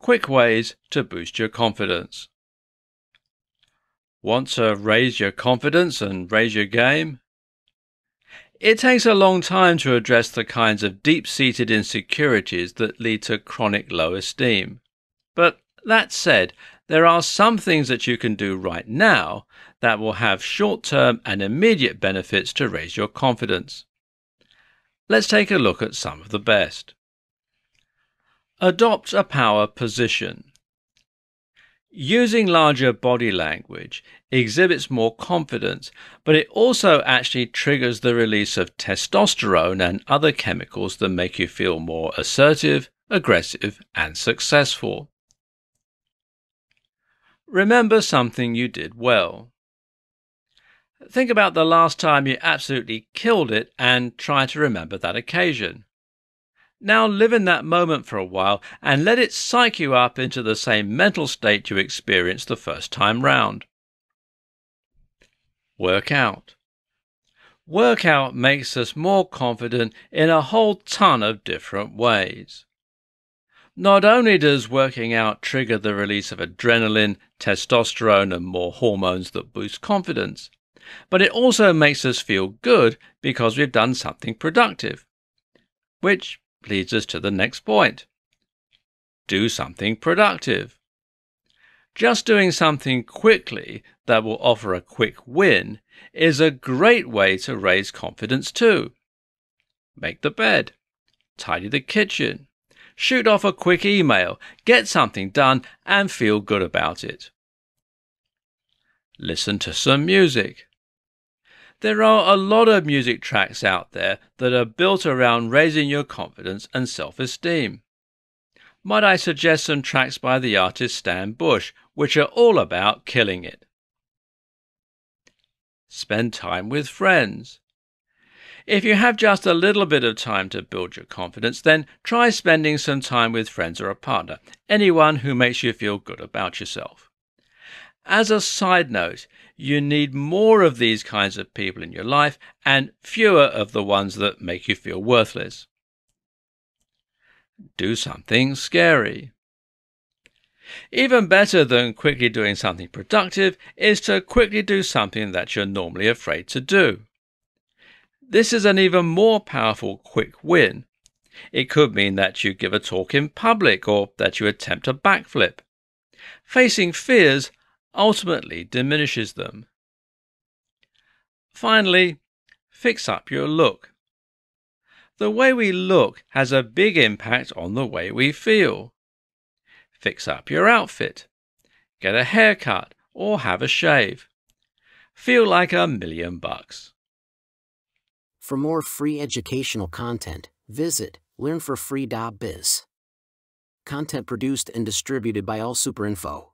quick ways to boost your confidence. Want to raise your confidence and raise your game? It takes a long time to address the kinds of deep seated insecurities that lead to chronic low esteem. But that said, there are some things that you can do right now that will have short term and immediate benefits to raise your confidence. Let's take a look at some of the best. Adopt a power position. Using larger body language exhibits more confidence, but it also actually triggers the release of testosterone and other chemicals that make you feel more assertive, aggressive, and successful. Remember something you did well. Think about the last time you absolutely killed it and try to remember that occasion. Now live in that moment for a while and let it psych you up into the same mental state you experienced the first time round. Work out. Workout makes us more confident in a whole ton of different ways. Not only does working out trigger the release of adrenaline, testosterone, and more hormones that boost confidence, but it also makes us feel good because we've done something productive. Which leads us to the next point do something productive. Just doing something quickly that will offer a quick win is a great way to raise confidence too. Make the bed, tidy the kitchen, shoot off a quick email, get something done, and feel good about it. Listen to some music. There are a lot of music tracks out there that are built around raising your confidence and self esteem. Might I suggest some tracks by the artist Stan Bush, which are all about killing it? Spend time with friends. If you have just a little bit of time to build your confidence, then try spending some time with friends or a partner, anyone who makes you feel good about yourself. As a side note, you need more of these kinds of people in your life and fewer of the ones that make you feel worthless. Do something scary. Even better than quickly doing something productive is to quickly do something that you're normally afraid to do. This is an even more powerful quick win. It could mean that you give a talk in public or that you attempt a backflip. Facing fears ultimately diminishes them. Finally, fix up your look. The way we look has a big impact on the way we feel. Fix up your outfit. Get a haircut or have a shave. Feel like a million bucks. For more free educational content, visit learnforfree.biz. Content produced and distributed by AllSuperInfo.